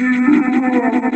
Yeah!